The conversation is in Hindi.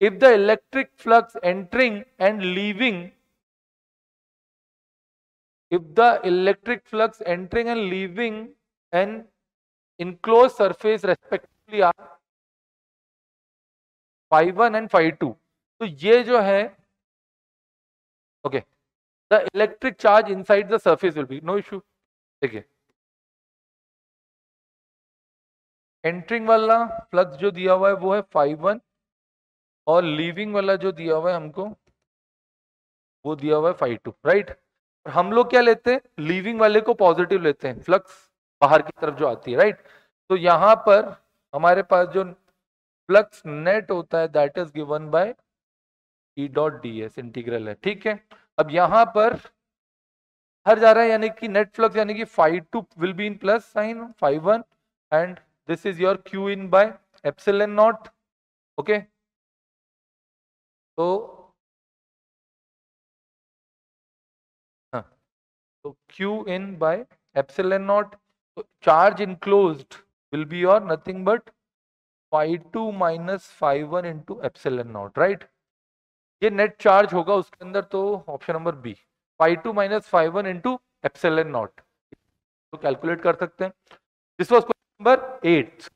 if the electric flux entering and leaving if the electric flux entering and leaving an enclosed surface respectively are phi 1 and phi 2 तो ये जो है okay the electric charge inside the surface will be no issue देखिए एंट्रिंग वाला फ्लक्स जो दिया हुआ है वो है फाइव वन और लीविंग वाला जो दिया हुआ है हमको, वो दिया हुआ है फाइव टू राइट और हम लोग क्या लेते हैं? लीविंग वाले को पॉजिटिव लेते हैं फ्लक्स बाहर की तरफ़ जो आती है राइट तो यहाँ पर हमारे पास जो फ्लक्स नेट होता है that is given by E dot D S integral है, ठीक है? अब यहाँ पर हर जा रहा है, यानी कि नेट फ्लक्स यानी कि five two will be in plus sign five one and this is your Q in by epsilon naught okay तो हाँ तो Q in by epsilon naught charge enclosed will be your nothing but phi 2 minus phi 1 into epsilon naught, right? ये नेट चार्ज होगा उसके अंदर तो option number B five two minus five one into epsilon naught तो कैलकुलेट कर सकते हैं। This was question number eight